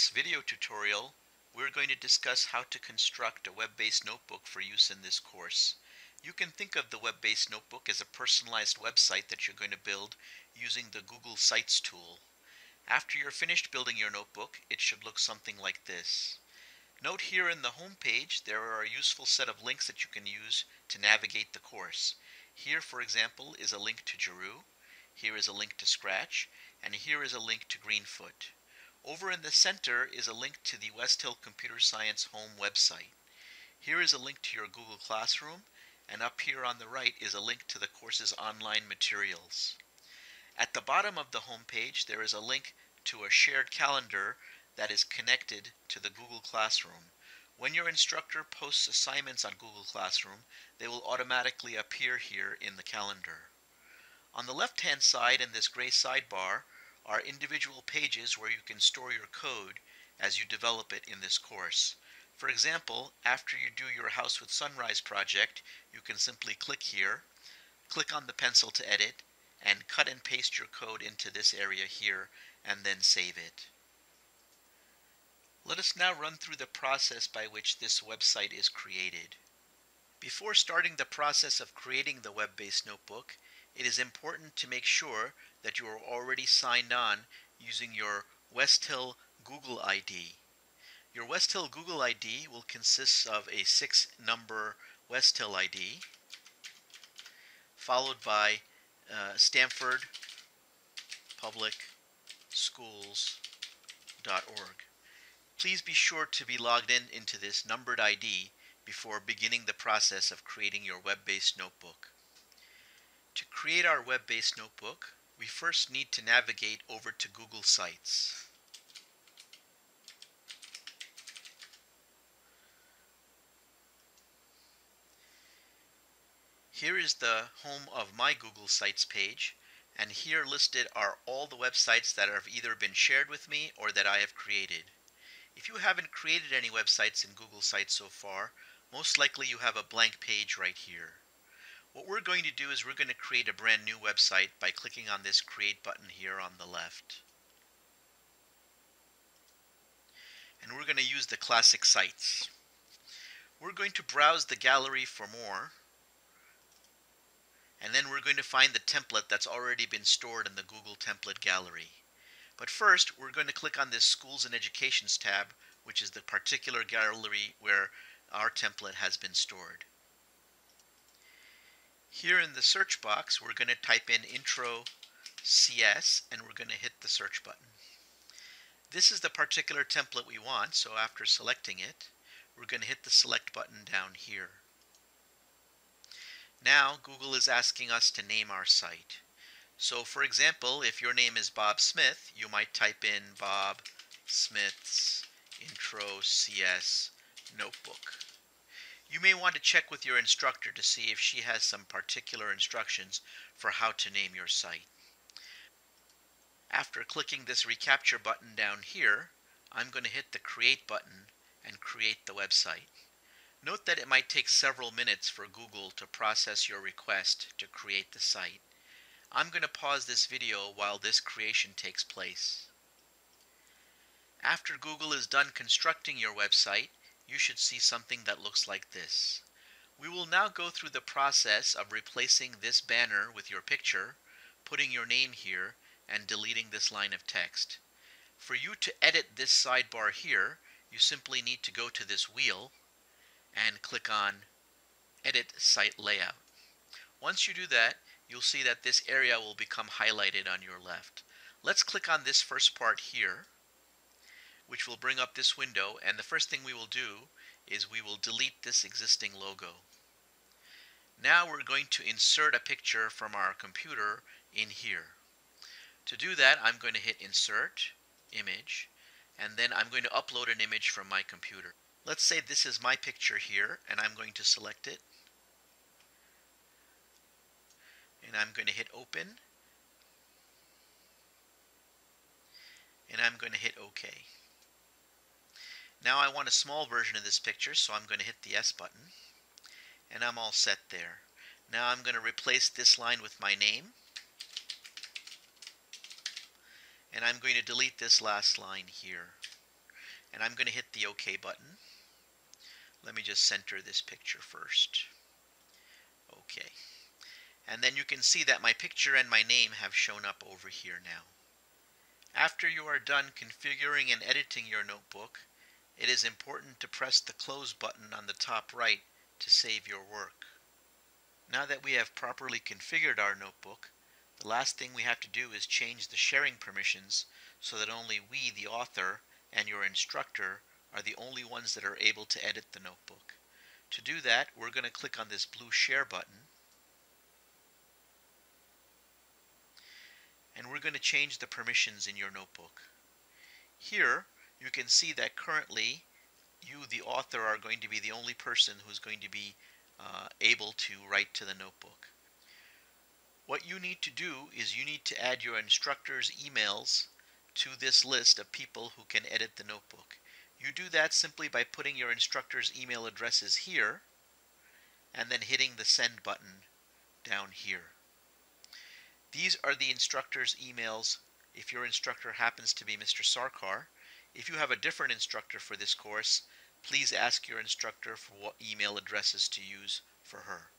this video tutorial, we're going to discuss how to construct a web-based notebook for use in this course. You can think of the web-based notebook as a personalized website that you're going to build using the Google Sites tool. After you're finished building your notebook, it should look something like this. Note here in the home page there are a useful set of links that you can use to navigate the course. Here, for example, is a link to Jeroo, here is a link to Scratch, and here is a link to Greenfoot. Over in the center is a link to the Westhill Computer Science home website. Here is a link to your Google Classroom, and up here on the right is a link to the course's online materials. At the bottom of the home page there is a link to a shared calendar that is connected to the Google Classroom. When your instructor posts assignments on Google Classroom, they will automatically appear here in the calendar. On the left hand side in this gray sidebar are individual pages where you can store your code as you develop it in this course. For example, after you do your House with Sunrise project, you can simply click here, click on the pencil to edit, and cut and paste your code into this area here, and then save it. Let us now run through the process by which this website is created. Before starting the process of creating the web-based notebook, it is important to make sure that you are already signed on using your Westhill Google ID. Your Westhill Google ID will consist of a six number Westhill ID followed by uh, Stamford Public Schools.org. Please be sure to be logged in into this numbered ID before beginning the process of creating your web-based notebook. To create our web-based notebook, we first need to navigate over to Google Sites. Here is the home of my Google Sites page, and here listed are all the websites that have either been shared with me or that I have created. If you haven't created any websites in Google Sites so far, most likely you have a blank page right here. What we're going to do is we're going to create a brand new website by clicking on this create button here on the left. And we're going to use the classic sites. We're going to browse the gallery for more and then we're going to find the template that's already been stored in the Google Template Gallery. But first, we're going to click on this Schools and Educations tab, which is the particular gallery where our template has been stored. Here in the search box, we're going to type in intro CS and we're going to hit the search button. This is the particular template we want, so after selecting it, we're going to hit the select button down here. Now Google is asking us to name our site. So for example, if your name is Bob Smith, you might type in Bob Smith's Intro CS Notebook. You may want to check with your instructor to see if she has some particular instructions for how to name your site. After clicking this reCAPTCHA button down here, I'm going to hit the Create button and create the website. Note that it might take several minutes for Google to process your request to create the site. I'm going to pause this video while this creation takes place. After Google is done constructing your website, you should see something that looks like this. We will now go through the process of replacing this banner with your picture, putting your name here, and deleting this line of text. For you to edit this sidebar here, you simply need to go to this wheel and click on Edit Site Layout. Once you do that, you'll see that this area will become highlighted on your left. Let's click on this first part here which will bring up this window and the first thing we will do is we will delete this existing logo. Now we're going to insert a picture from our computer in here. To do that I'm going to hit insert image and then I'm going to upload an image from my computer. Let's say this is my picture here and I'm going to select it and I'm going to hit open and I'm going to hit OK. Now I want a small version of this picture, so I'm going to hit the S button, and I'm all set there. Now I'm going to replace this line with my name, and I'm going to delete this last line here. and I'm going to hit the OK button. Let me just center this picture first. Okay. And then you can see that my picture and my name have shown up over here now. After you are done configuring and editing your notebook, it is important to press the close button on the top right to save your work. Now that we have properly configured our notebook, the last thing we have to do is change the sharing permissions so that only we, the author, and your instructor are the only ones that are able to edit the notebook. To do that, we're going to click on this blue Share button, and we're going to change the permissions in your notebook. Here, you can see that currently you, the author, are going to be the only person who's going to be uh, able to write to the notebook. What you need to do is you need to add your instructor's emails to this list of people who can edit the notebook. You do that simply by putting your instructor's email addresses here and then hitting the send button down here. These are the instructor's emails if your instructor happens to be Mr. Sarkar. If you have a different instructor for this course, please ask your instructor for what email addresses to use for her.